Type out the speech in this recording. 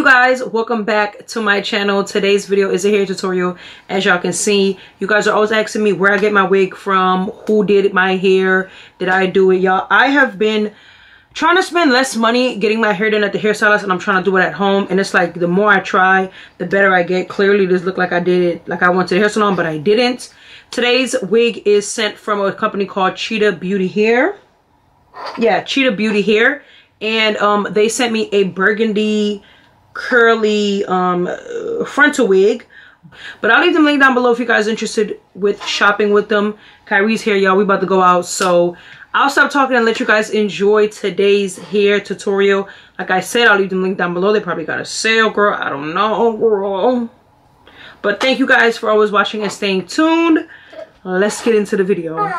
you guys welcome back to my channel. Today's video is a hair tutorial as y'all can see. You guys are always asking me where i get my wig from who did my hair did i do it? Y'all i have been trying to spend less money getting my hair done at the hairstylist and i'm trying to do it at home and it's like the more i try the better i get. Clearly this look like i did it like i went to the hair salon but i didn't. Today's wig is sent from a company called cheetah beauty hair. Yeah cheetah beauty hair. And um, they sent me a burgundy curly um, frontal wig but I'll leave them link down below if you guys interested with shopping with them. Kyrie's here, y'all. We about to go out. So I'll stop talking and let you guys enjoy today's hair tutorial. Like I said, I'll leave them link down below. They probably got a sale, girl. I don't know, girl. But thank you guys for always watching and staying tuned. Let's get into the video.